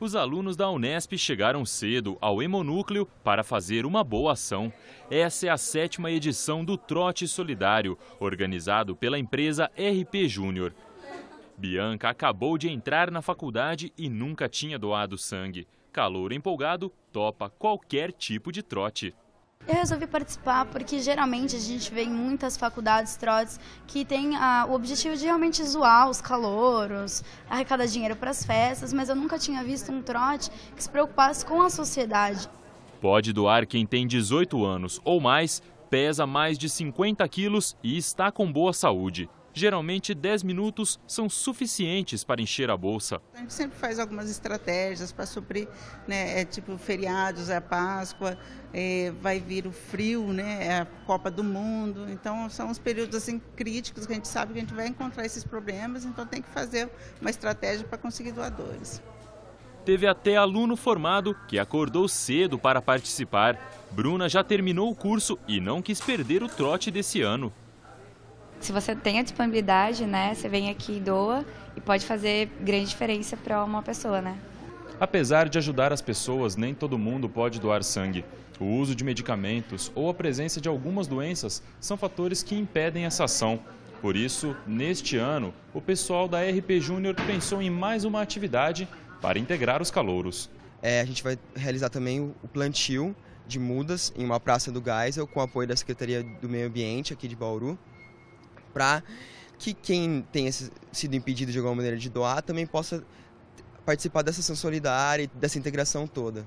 Os alunos da Unesp chegaram cedo ao Hemonúcleo para fazer uma boa ação. Essa é a sétima edição do Trote Solidário, organizado pela empresa RP Júnior. Bianca acabou de entrar na faculdade e nunca tinha doado sangue. Calor empolgado, topa qualquer tipo de trote. Eu resolvi participar porque geralmente a gente vê em muitas faculdades trotes que tem ah, o objetivo de realmente zoar os calouros, arrecadar dinheiro para as festas, mas eu nunca tinha visto um trote que se preocupasse com a sociedade. Pode doar quem tem 18 anos ou mais, pesa mais de 50 quilos e está com boa saúde. Geralmente 10 minutos são suficientes para encher a bolsa. A gente sempre faz algumas estratégias para suprir, né, é, tipo feriados, é a Páscoa, é, vai vir o frio, né, é a Copa do Mundo. Então são os períodos assim críticos que a gente sabe que a gente vai encontrar esses problemas, então tem que fazer uma estratégia para conseguir doadores. Teve até aluno formado que acordou cedo para participar. Bruna já terminou o curso e não quis perder o trote desse ano se você tem a disponibilidade, né, você vem aqui e doa e pode fazer grande diferença para uma pessoa, né? Apesar de ajudar as pessoas, nem todo mundo pode doar sangue. O uso de medicamentos ou a presença de algumas doenças são fatores que impedem essa ação. Por isso, neste ano, o pessoal da RP Júnior pensou em mais uma atividade para integrar os calouros. É, a gente vai realizar também o plantio de mudas em uma praça do Geisel com apoio da Secretaria do Meio Ambiente aqui de Bauru para que quem tenha sido impedido de alguma maneira de doar também possa participar dessa ação solidária e dessa integração toda.